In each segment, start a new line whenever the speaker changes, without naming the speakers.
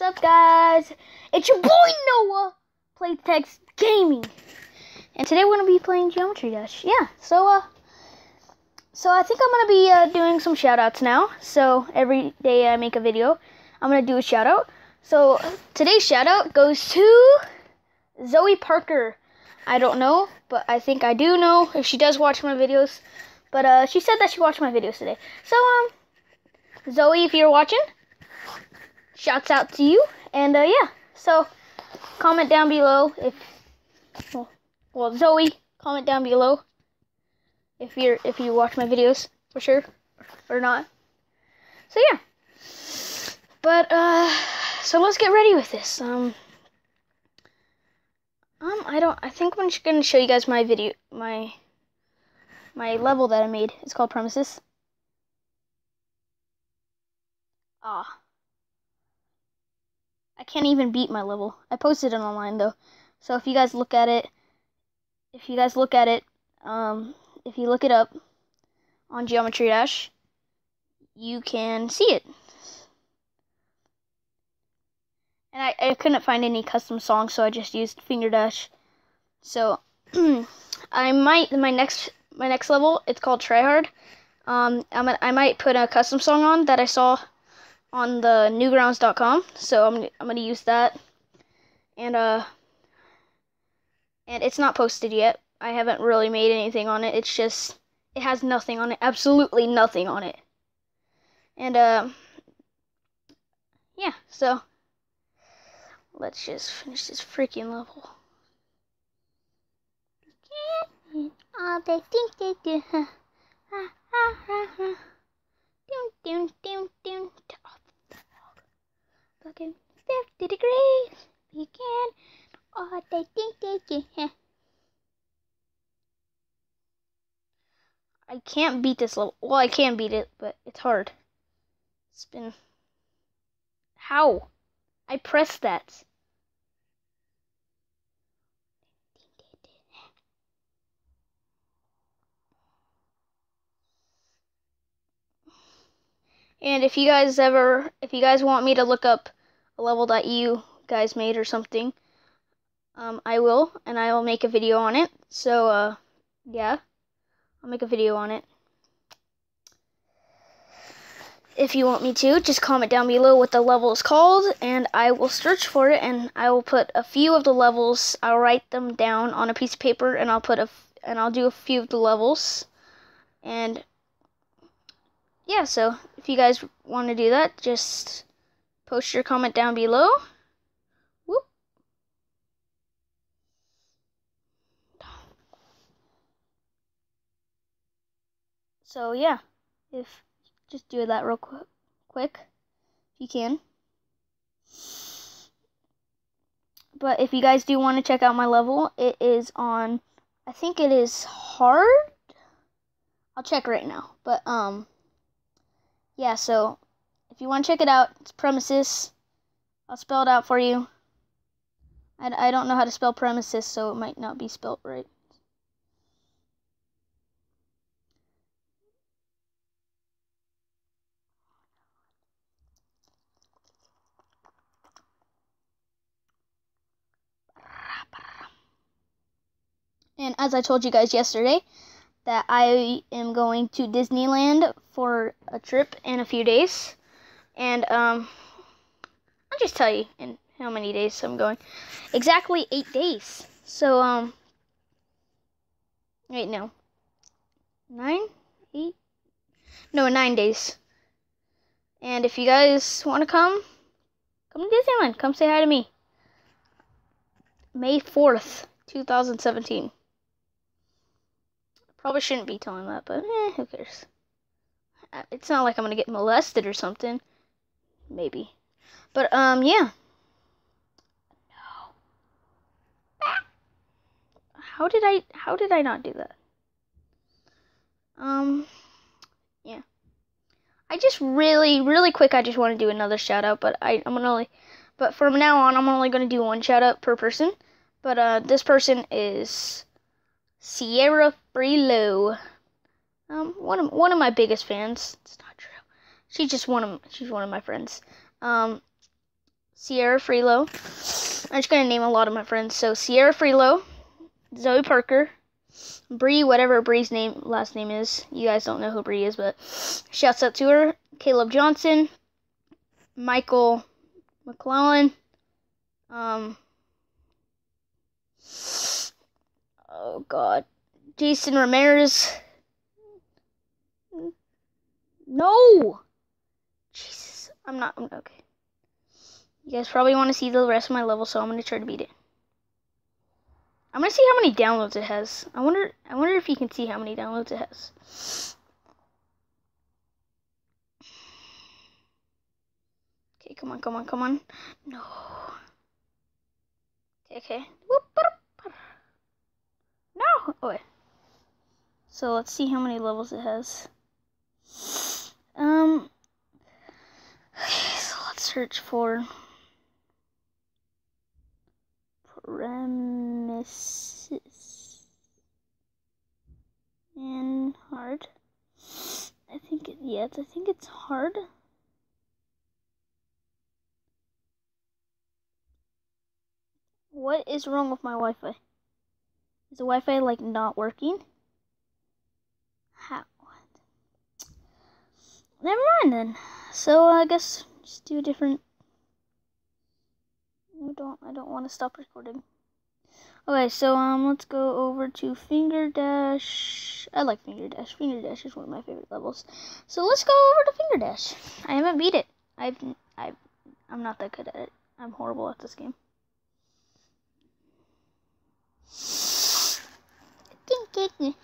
What's up, guys? It's your boy Noah, Playtex Gaming, and today we're gonna be playing Geometry Dash. Yeah, so uh, so I think I'm gonna be uh, doing some shoutouts now. So every day I make a video, I'm gonna do a shoutout. So today's shoutout goes to Zoe Parker. I don't know, but I think I do know if she does watch my videos. But uh, she said that she watched my videos today. So um, Zoe, if you're watching, shouts out to you. And uh, yeah, so comment down below if well, well, Zoe, comment down below if you're if you watch my videos for sure or not. So yeah. But uh so let's get ready with this. Um um I don't I think I'm just gonna show you guys my video my my level that I made. It's called Premises. Ah. I can't even beat my level. I posted it online though. So if you guys look at it, if you guys look at it, um, if you look it up on Geometry Dash, you can see it. And I, I couldn't find any custom songs, so I just used Fingerdash. So I might my next my next level. It's called Tryhard. Um, I'm gonna, I might put a custom song on that I saw on the newgrounds.com. So I'm I'm gonna use that, and uh, and it's not posted yet. I haven't really made anything on it. It's just it has nothing on it, absolutely nothing on it, and uh, yeah. So let's just finish this freaking level. All they do. Ha, ha, ha, ha. Doom, doom, doom, doom. Fucking 50 degrees. We can. All they think they can. I can't beat this level. Well, I can beat it, but it's hard. It's been. How? I pressed that. And if you guys ever, if you guys want me to look up a level that you guys made or something, um, I will, and I will make a video on it. So, uh, yeah, I'll make a video on it. If you want me to, just comment down below what the level is called, and I will search for it, and I will put a few of the levels. I'll write them down on a piece of paper, and I'll put a, and I'll do a few of the levels, and yeah, so if you guys want to do that, just post your comment down below. Whoop. So yeah, if just do that real quick, quick, if you can. But if you guys do want to check out my level, it is on, I think it is hard. I'll check right now, but um yeah, so if you want to check it out, it's premises. I'll spell it out for you. I, I don't know how to spell premises, so it might not be spelled right. And as I told you guys yesterday, that I am going to Disneyland for a trip in a few days. And um I'll just tell you in how many days I'm going. Exactly 8 days. So um wait, no. 9 8 No, 9 days. And if you guys want to come, come to Disneyland. Come say hi to me. May 4th, 2017. Probably shouldn't be telling that, but eh, who cares? Uh, it's not like I'm gonna get molested or something. Maybe. But, um, yeah. No. How did I, how did I not do that? Um, yeah. I just really, really quick, I just want to do another shout out, but I, I'm gonna only, but from now on, I'm only gonna do one shout out per person. But, uh, this person is Sierra Freelo. Um, one of one of my biggest fans. It's not true. She's just one of she's one of my friends. Um, Sierra Freelo. I'm just gonna name a lot of my friends. So Sierra Freelo, Zoe Parker, Bree, whatever Bree's name last name is. You guys don't know who Bree is, but shouts out to her. Caleb Johnson, Michael McClellan, um, oh God, Jason Ramirez. No, Jesus, I'm not. I'm okay. You guys probably want to see the rest of my level, so I'm gonna try to beat it. I'm gonna see how many downloads it has. I wonder. I wonder if you can see how many downloads it has. Okay, come on, come on, come on. No. Okay, okay. No. Oh wait. So let's see how many levels it has. Um. Okay, so let's search for premises and hard. I think it, yes, I think it's hard. What is wrong with my Wi-Fi? Is the Wi-Fi like not working? How? Never mind then. So I guess just do a different I don't I don't want to stop recording. Okay, so um let's go over to Fingerdash. I like Fingerdash. Finger Dash is one of my favorite levels. So let's go over to Fingerdash. I haven't beat it. I've I I'm not that good at it. I'm horrible at this game. Did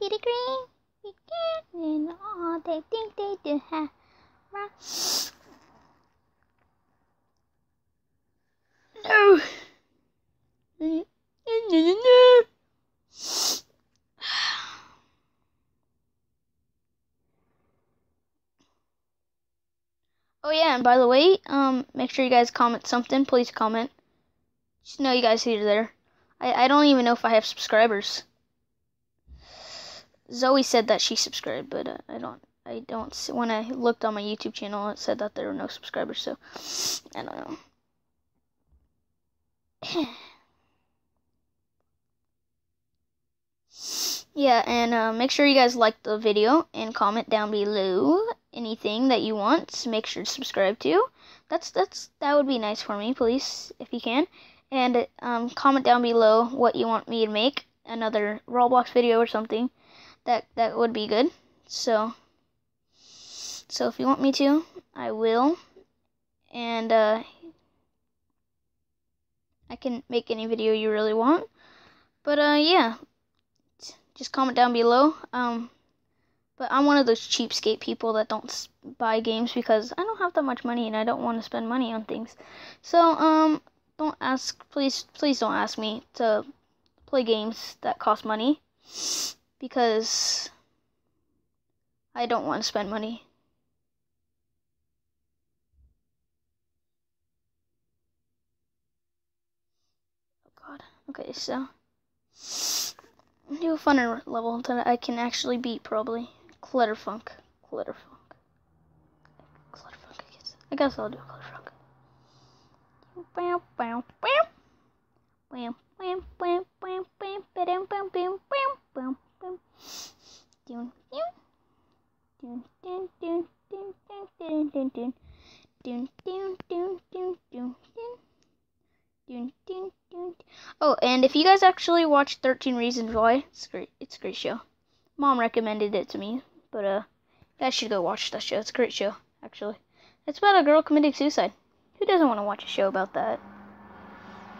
it green? Oh, they think they do have. no no no No. Oh yeah, and by the way, um, make sure you guys comment something. Please comment. Just know you guys see there. I, I don't even know if I have subscribers. Zoe said that she subscribed, but uh, I don't. I don't. See, when I looked on my YouTube channel, it said that there were no subscribers. So I don't know. yeah, and uh, make sure you guys like the video and comment down below anything that you want. Make sure to subscribe to. That's that's that would be nice for me, please, if you can. And um, comment down below what you want me to make another Roblox video or something. That that would be good. So. So if you want me to, I will. And uh, I can make any video you really want. But uh, yeah, just comment down below. Um, but I'm one of those cheapskate people that don't buy games because I don't have that much money and I don't want to spend money on things. So um, don't ask, please, please don't ask me to play games that cost money because I don't want to spend money. Oh God. Okay, so do a funner level that I can actually beat probably. Clutterfunk. Clutterfunk. Clutterfunk, I guess. I guess I'll do Clutterfunk. Oh, and if you guys actually watch 13 Reasons Why, it's great. It's a great show. Mom recommended it to me, but uh, you guys should go watch that show. It's a great show, actually. It's about a girl committing suicide. Who doesn't want to watch a show about that?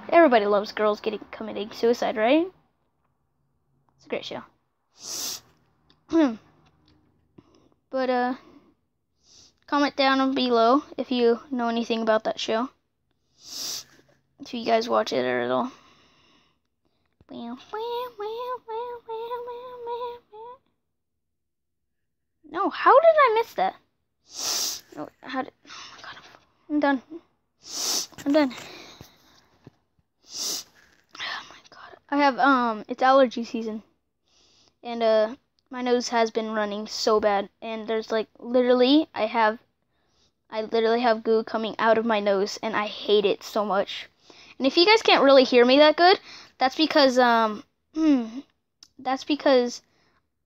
Everybody loves girls getting committing suicide, right? It's a great show. but uh, comment down below if you know anything about that show if you guys watch it at all. No, how did I miss that? No, how did? Oh my god, I'm done. I'm done. Oh my god, I have um, it's allergy season, and uh, my nose has been running so bad, and there's like literally, I have, I literally have goo coming out of my nose, and I hate it so much. And if you guys can't really hear me that good, that's because um, that's because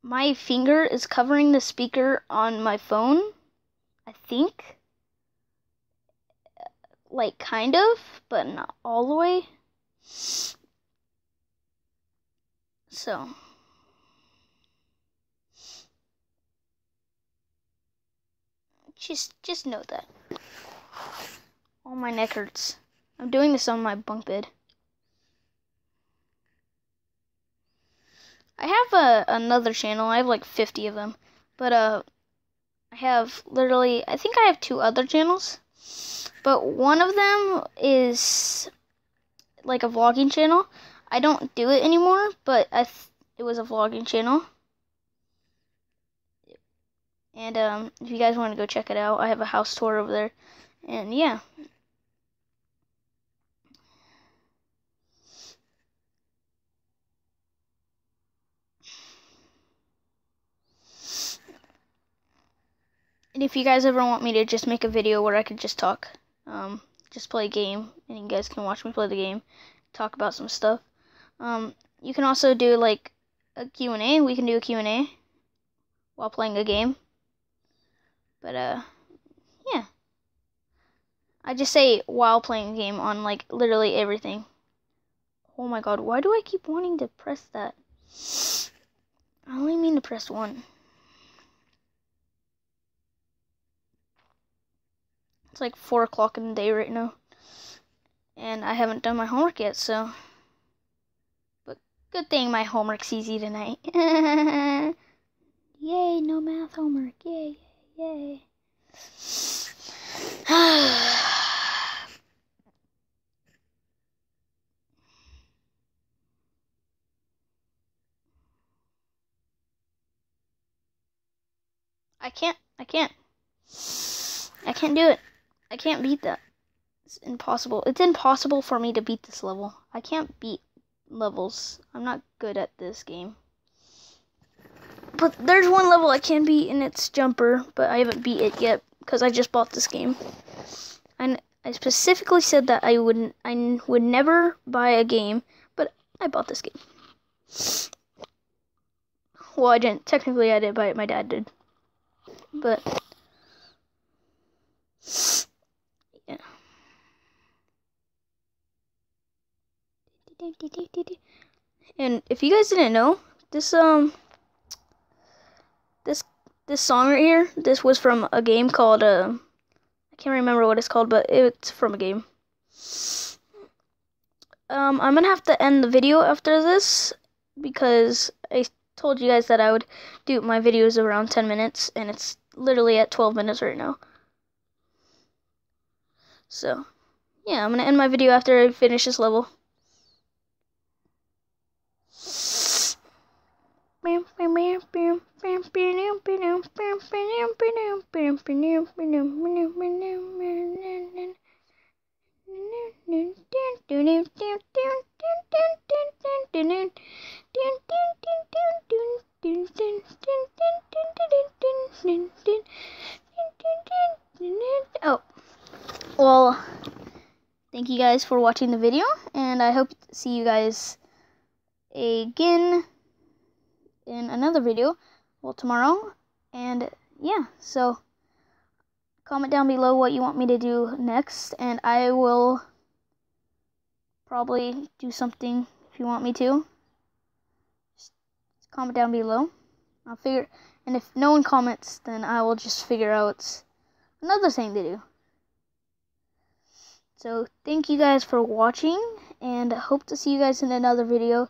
my finger is covering the speaker on my phone. I think. Like kind of, but not all the way. So. Just just know that. All my neck hurts. I'm doing this on my bunk bed. I have a another channel. I have like 50 of them. But uh I have literally I think I have two other channels. But one of them is like a vlogging channel. I don't do it anymore, but I it was a vlogging channel. And um, if you guys want to go check it out, I have a house tour over there. And yeah. And if you guys ever want me to just make a video where I could just talk, um, just play a game, and you guys can watch me play the game, talk about some stuff. Um, you can also do like a Q&A. We can do a Q&A while playing a game. But uh yeah. I just say while playing a game on like literally everything. Oh my god, why do I keep wanting to press that? I only mean to press one. Like 4 o'clock in the day right now. And I haven't done my homework yet, so. But good thing my homework's easy tonight. Yay, no math homework. Yay, yay, yay. I can't. I can't. I can't do it. I can't beat that. It's impossible. It's impossible for me to beat this level. I can't beat levels. I'm not good at this game. But there's one level I can beat, and it's Jumper, but I haven't beat it yet because I just bought this game. And I specifically said that I wouldn't, I would never buy a game, but I bought this game. Well, I didn't. Technically, I didn't buy it. My dad did. But And if you guys didn't know, this um this this song right here, this was from a game called uh I can't remember what it's called, but it's from a game. Um I'm gonna have to end the video after this because I told you guys that I would do my videos around 10 minutes and it's literally at 12 minutes right now. So, yeah, I'm gonna end my video after I finish this level. Oh, well, thank you guys for watching the video, and I hope to see you guys again in another video, well, tomorrow. And yeah, so comment down below what you want me to do next, and I will probably do something if you want me to. Just comment down below. I'll figure, and if no one comments, then I will just figure out another thing to do. So, thank you guys for watching, and hope to see you guys in another video.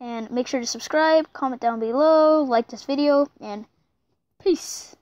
And make sure to subscribe, comment down below, like this video, and peace.